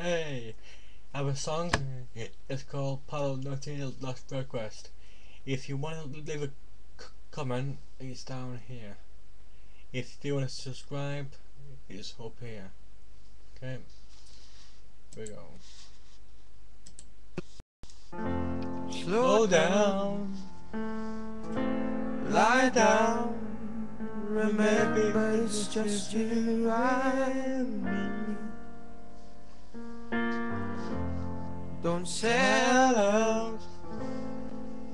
Hey, I have a song. It's called Paolo Nutini Lost Request. If you want to leave a comment, it's down here. If you want to subscribe, it's up here. Okay, here we go. Slow down, lie down. Remember, it's just you and me. Don't sell out,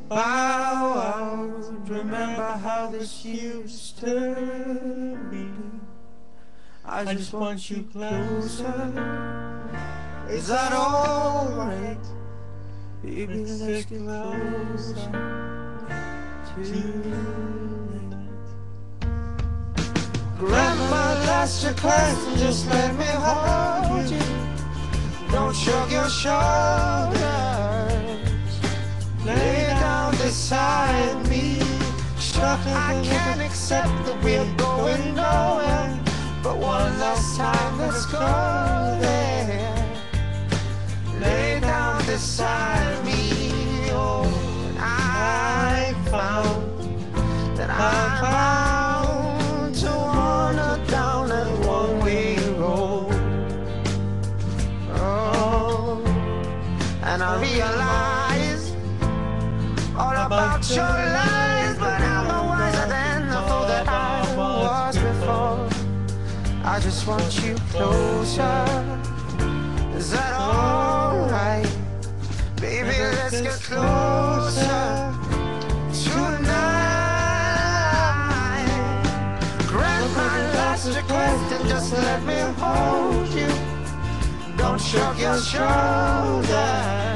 bow out. Remember how this used to be. I just want you closer. Is that alright? Baby, let's get closer tonight. Grab my last request and just let me hold you. Don't shrug your shoulders. Lay down beside me. Sure, I can't accept that we're going nowhere. But one last time, let's go Realize all about your lies, but I'm wiser than the fool that I was before. I just want you closer. Is that alright? Baby, let's get closer and just let me hold you. Don't shrug your shoulders.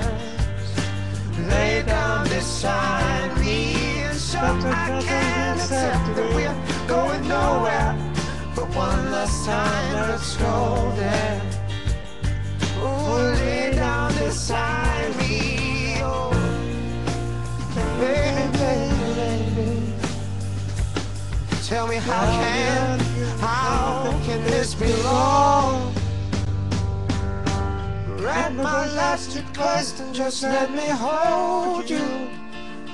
Beside me and so I can't accept that we're going nowhere. But one last time, let's go there. Oh, lay down beside me. Oh, baby, baby, baby. Tell me how can, how can this be wrong? Grant my last request and just let me hold you.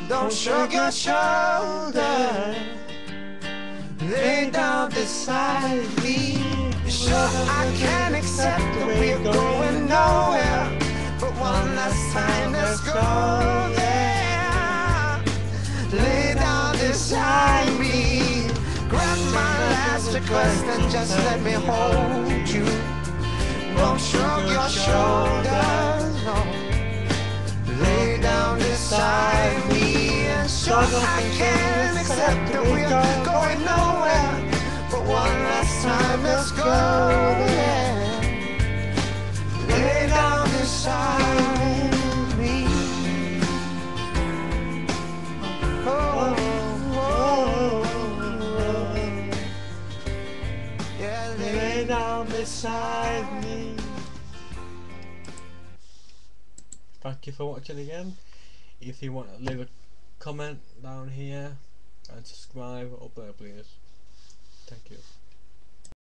Don't shrug your shoulders. Lay down beside me. Sure, I can't accept that we're going nowhere. But one last time, let's go there. Lay down beside me. Grab my last request and just let me hold you. Don't shrug your shoulders, no. Lay down beside me and sure I can't accept that we're going nowhere. But one last time, let's go there. Down beside me. Thank you for watching again. If you want to leave a comment down here and subscribe up there please. Thank you.